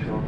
路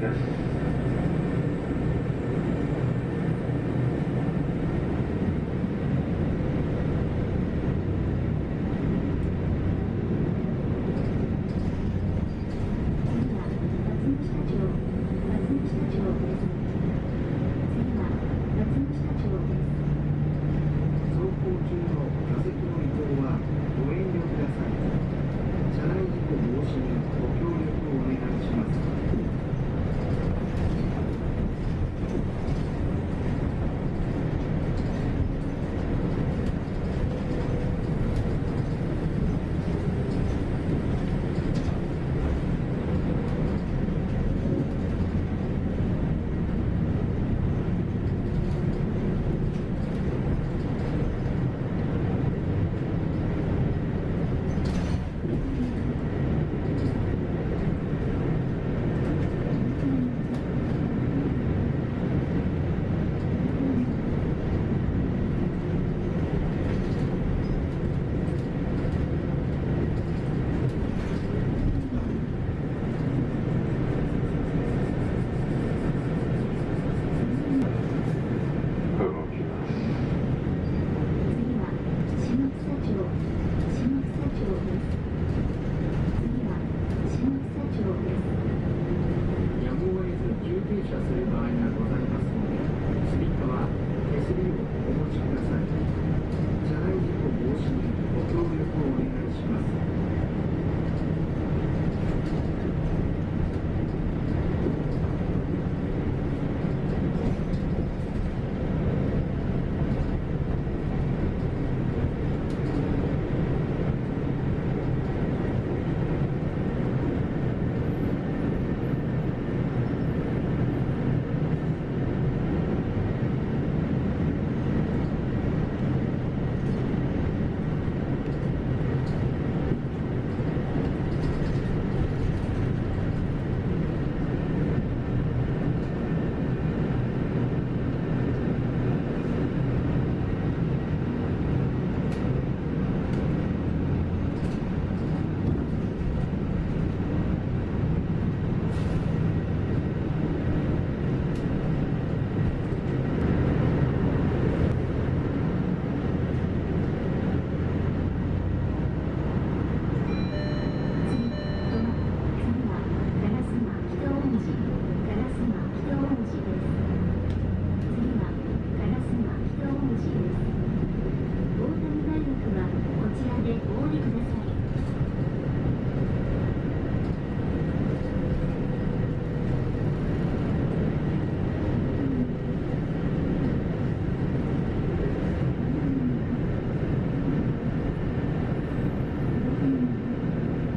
Thank you.